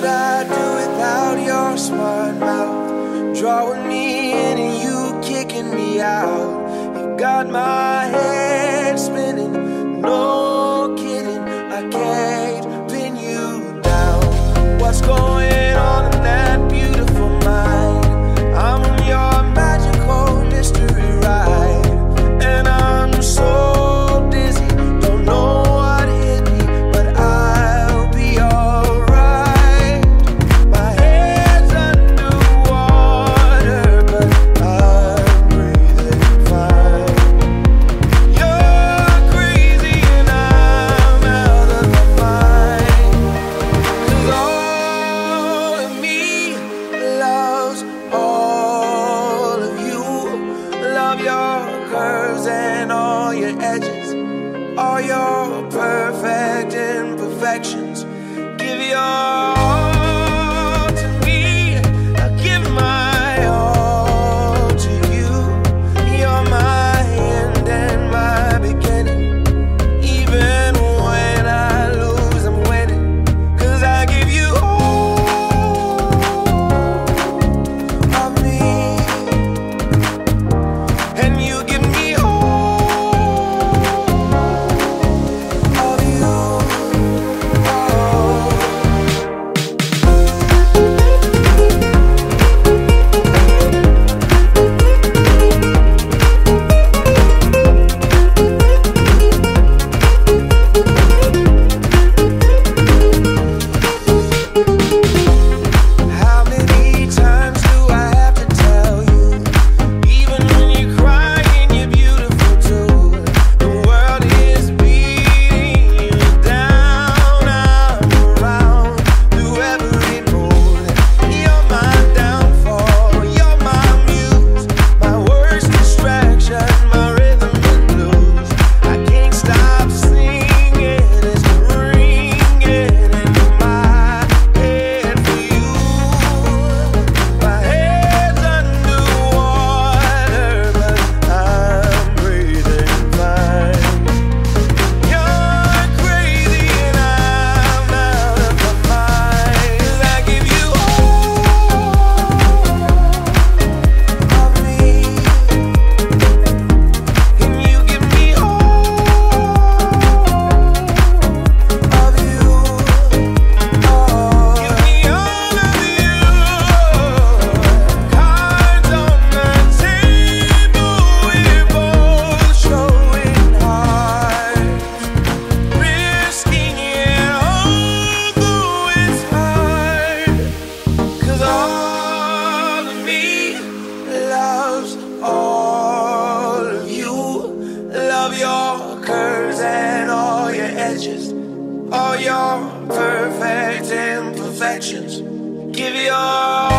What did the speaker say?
could I do without your smart mouth? Drawing me in and you kicking me out. You got my head spinning, no kidding, I can't of your curves and all your edges, all your perfect imperfections. messages, all your perfect imperfections. Give your